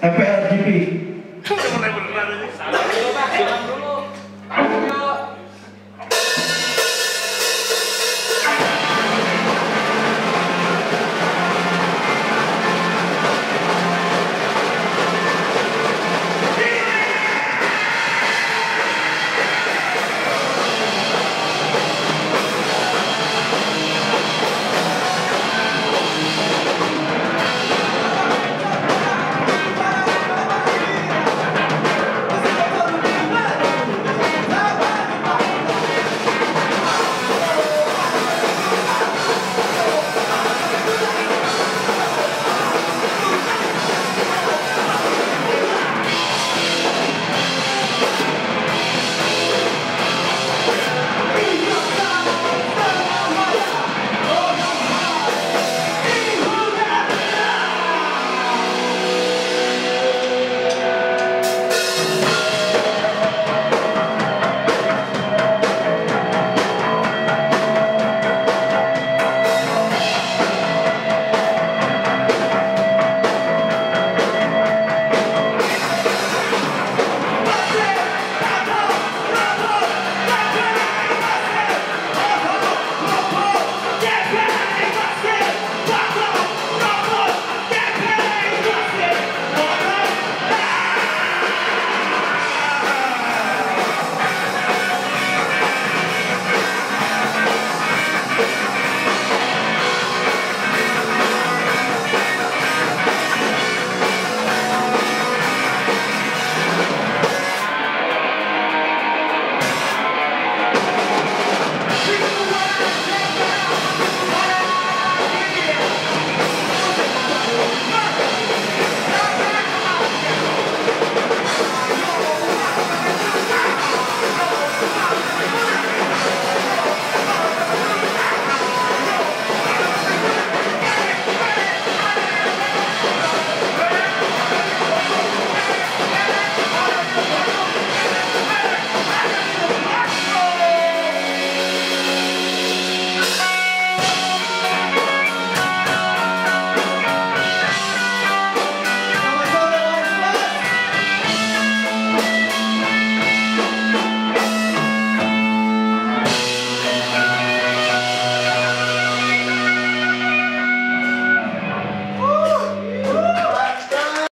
PRGP